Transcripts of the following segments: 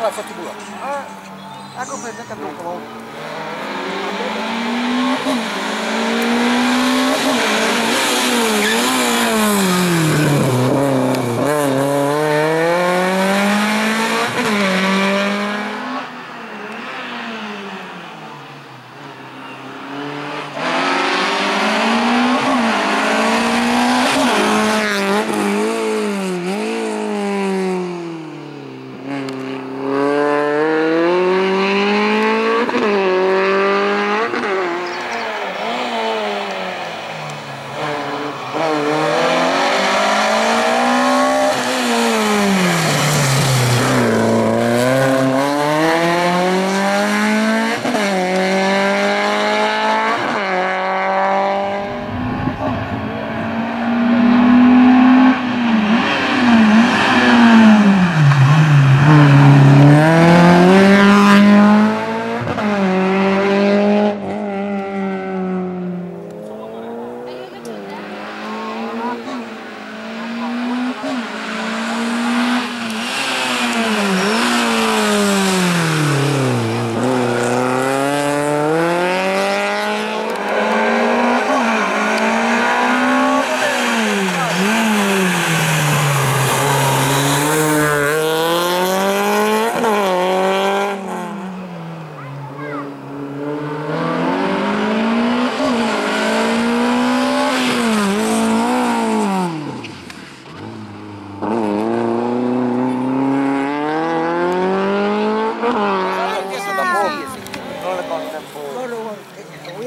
Uso non la fatto pure. Ah, ecco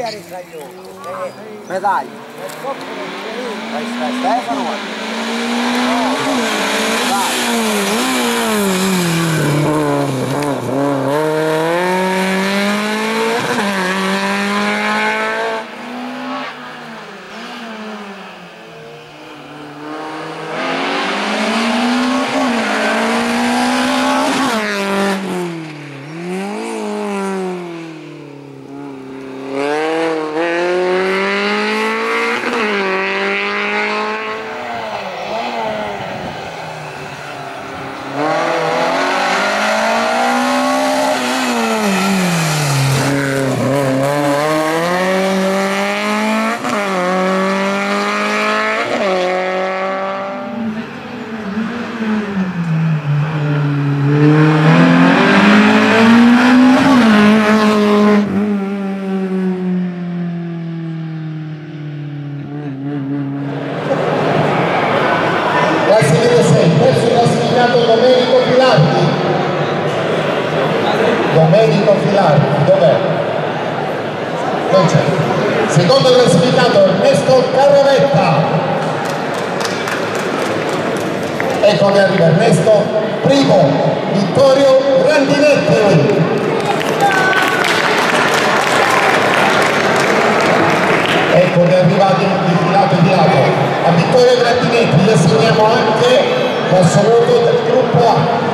te che Medaglia. Stefano. Vai. Classifica 6, terzo classificato Domenico Filardi. Domenico Filardi, dov'è? Non c'è. secondo classificato Ernesto Carravetta ecco che arriva Ernesto primo Vittorio Grandinetti ecco che è arrivato di filato di lato a Vittorio Grandinetti gli assegniamo anche la salute del gruppo